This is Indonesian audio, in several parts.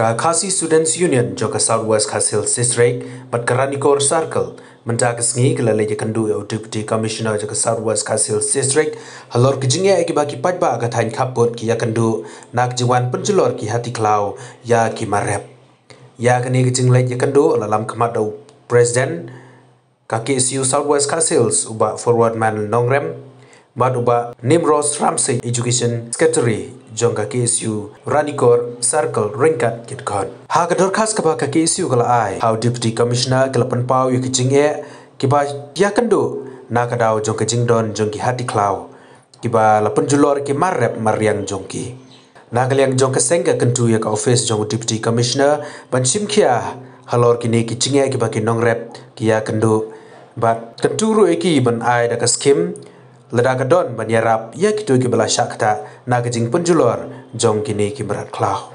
ka Khasi Students Union jo ka Southwest Khasil District bat ka Ranikor Circle sngi ka lale kandu yo Deputy Commissioner jo ka Southwest Khasil District halor ki jingya ki ba ki pajba ka thain khapot ki ya kandu nak jiwan penjulor ki hati klau ya ki marep. Ya ka ni ki jingle ya kandu lalam do President ka KSU Southwest Khasils uba forward man nongrem bad uba Nimros Ramsey Education Secretary jongka KSU Ranikor Circle Ringkat kit kon. Ha ka dorkas ka ba ka KSU kala ai. How Deputy Commissioner kala pau yu kijing e ki ba ya kendo na ka daw jongka jing don jongki hati klau. Ki ba la penjulor ki marrep mariang jongki. Na ka liang jongka senga kentu ya ka office jong Deputy Commissioner ban simkia halor kini ki jinge ki ba ki nongrep ki ya kendo. But kenturu eki ban ai da ka skim Ledak don banyarap ya kitu ki bela syakta na kejing penjulor jong kini ki berat klau.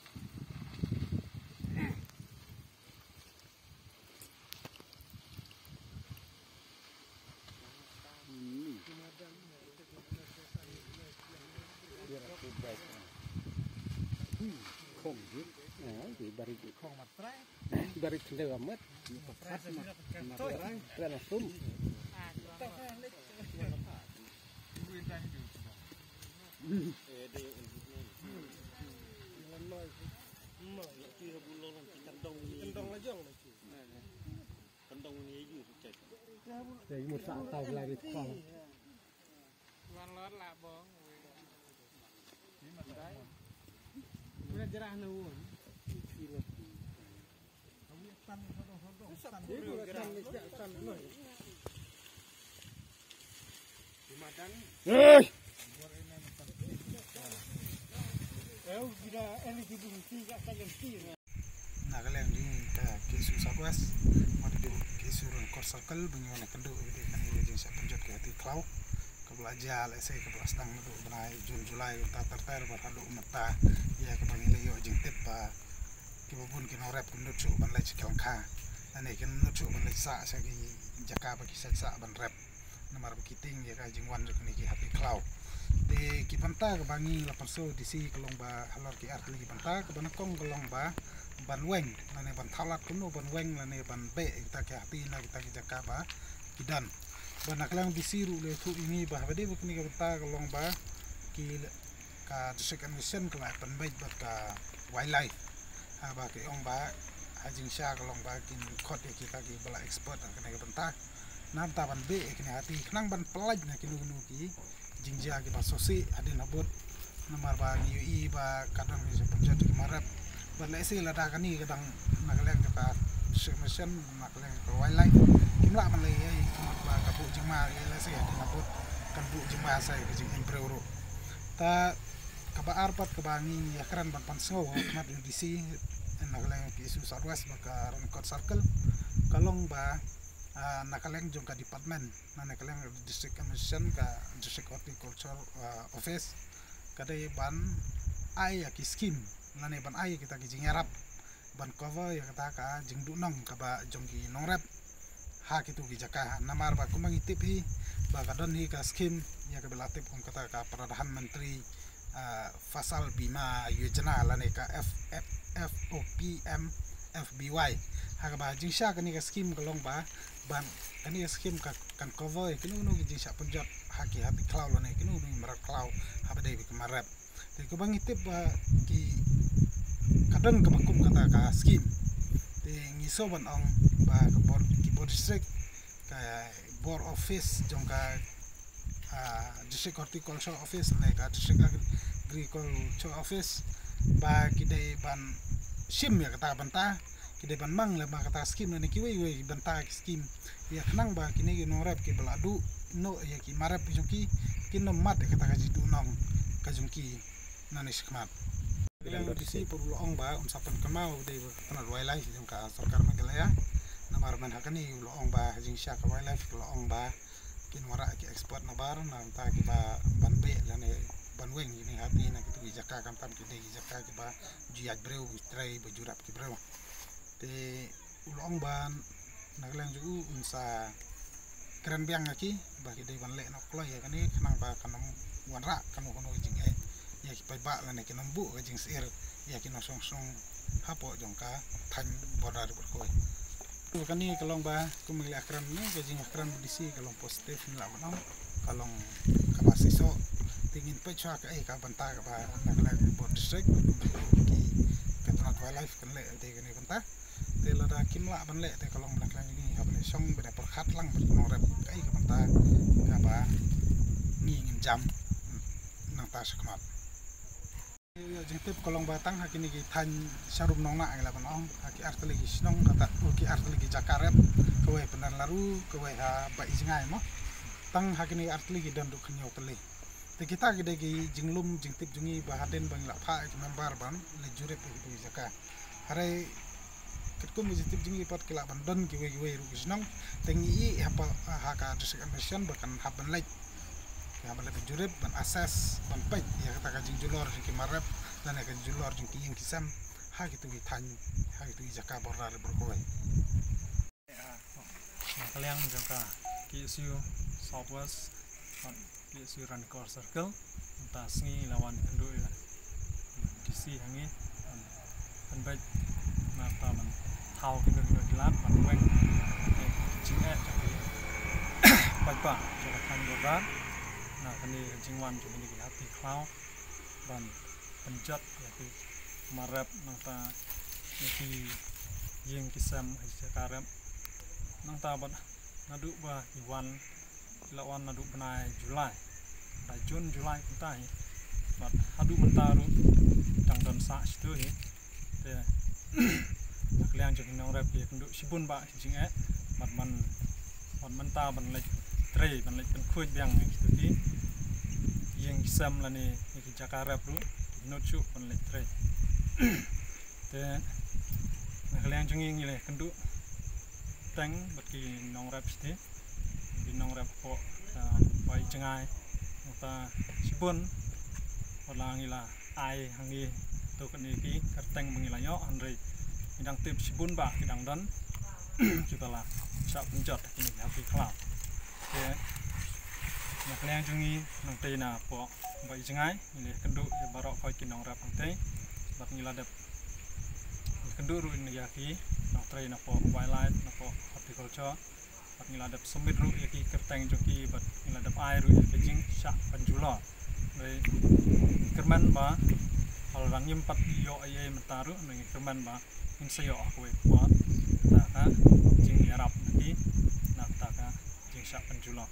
không gì ờ, thì bari không mặt trái bari thunder là mất mặt trái mặt trái là sum Đây một xã tàu là cái phòng. Văn lớn là bóng. Đấy. Udah jerah nu Ơi! Nagalang di ka kisu southwest mati di kisu ron kor circle bunyo na kendo di kan. Sa penjot ke belajar le sai ka belastang tu benai jun julai ta terter bar hadu mata. Ya ka bangile yo jing tip ba ki bubun ki no rap kun nu chu ban lai chikang kha. Ane kin nu chu ban lai sa sa ki jaka ba ki sa sa ban rap. Namar ba kiting ya ka jing wan ni ki hati klau de ki panta ka bangi la paso di si kalong ba halor ki ar ki panta ka banakong kalong ba ban weng. Lane ban thalat kuno ban weng lane ban be kita ke hati na kita ke jaka ba kidan ban naklang disiru le thu ini ba bade bu kini ka ta kalong ba ki ka district mission kala ban be ba ka wildlife. Ha ba ke ong ba hajing sha kalong ba kin khot ke kita ki bala expert ka ne ka banta nam ta ban be kini hati. Knang ban pelaj na kinu nu ki. Jingja ki ba sosi adin abot namar ba ni i ba kadang ni punjat ki marap ba le si la kani kadang nakaleng ka mission nakaleng ka wildlife kimla man le ai ba ka bu jingma le si adin abot kan bu jingma sai ka jing improve ta ka ba arpat ka ba ni yakran ban pan sngo mat si nakaleng ki su southwest ba ka ran kot circle. Kalong ba uh, nakaleng jong ka department. Na nakaleng district commission ka district horticulture uh, office. Kada ban ai ya ki scheme na ban ai kita ki jingarap ban cover ya kata ka jing du nong ka ba jong ki nongrap ha ki ki jaka namar ba kumang itip hi ba ka don hi ka scheme ya ka belatip kung kata ka pradhan menteri uh, fasal bima yojana la ne ka f f f o p m FBY haka ba jing sha ka scheme ka long ba ban kani ka scheme ka kan cover kinu nu jing sha punjat haki hati cloud ne kinu nu mara cloud ha ba dei ka marap te ko bang itip ba ki kadang ka bakum kata ka scheme te ngiso ban ong ba ka board ki district ka board office jong ka district horticulture office ne ka district agriculture office ba kidai ban sim ya kata banta kidai ban mang le ba kata skim ne kiwe we banta skim. Ya kenang ba kini ki norep ki beladu no ya ki marep jungki ki no mat ya kata kaji tu nong kajungki nani sikmat Bilang di sini perlu ong ba sapan kemau de tanah wildlife jung ka sarkar magalaya namar man hakani ulo ong ba jing sya ka wildlife ulo ong ba kin wara ki export na bar na ta ki ba ban be la ne ban weng ini hati na kitu ki jaka kam tam ki de jaka ki ba juyat breu trai ba jurap ki breu. Te ulo ong ban naglang ju unsa keren biang aki ba ki de ban le no klo ya kani kanang ba kanam wanra kanu kanu jing e ya ki pai ba la ne ki ka jing sir ya ki no song song jong ka tan bodar berkoi kani kalong ba kumili akran ni ka jing akran disi kalong positif ni la manong kalong kapasiso tingin pa chwa ka eh ka banta ka ba naglag bo district ki katanat wildlife kan le de banta te la da kim la ban le te kalong ban klang ni ha song ba per khat lang ba rep kai ka banta ka ba ni ngin jam nang ta Ya jeng tip kolong batang hakini ki tan sarum nong na ngela ban ong haki lagi sinong kata uki art lagi jakarep kowe benar laru kowe ha ba isingai mo. Tang hakini art lagi dan duk kenyo tele te kita gede ki jinglum jeng tip jungi bahaden bang la pha ki member ban le jure pe ki jaka. Hare ketku mi tip jungi pat kila ban don ki we we ru sinong tengi i hapa haka district administration bahkan haban lek yang balik jurip ban asas ban pek ya kata kajing julor jing ki marep dan ya kajing julor jing ki yang kisam ha gitu ki tan ha gitu ki jaka berkowe Nah, kalian jangka KSU Southwest dan KSU Rancor Circle entah sengi lawan kendo ya. DC hangi dan baik nata man thao kendo kendo dilat man weng eh jadi baik pak jadi kan nah kini jing wan jadi ni hati klau dan penjat ya ki marep nata ya ki kisam hajakarep nang tabat nadu ba iwan lawan nadu benai Julai da Jun Julai kuntai bat hadu mentaru dang don sa situ he te nakliang jeng nong rep ye kenduk sibun ba jing e bat man bat menta ban lek tre ban lek pen khuj biang ti yang kisam la ni ki jakarep ru not chu ban lek tre te nakliang jeng ngi le kenduk teng bat nong rap sti ki nong rap po pai cengai ta sipun olang ila ai hangi to kan ki kerteng mengila yo andre idang tip sipun ba kidang don kita lah sa penjot kini happy club ke nak leng jungi nang te na po. Bai cengai ini kendu ya barok koi ki nong rap ante bat ngila dep. Kendu ru ini yaki nak try na po wildlife na po horticulture. Bat ngiladap sumit ru yaki kerteng joki bat ngiladap air ru yaki jing syak panjula. Dari kerman ba hal rang yimpat yo aye mentaru ngi kerman ba in sayo aku kuat. Ta ka jing yarap naki nak ta ka jing syak panjula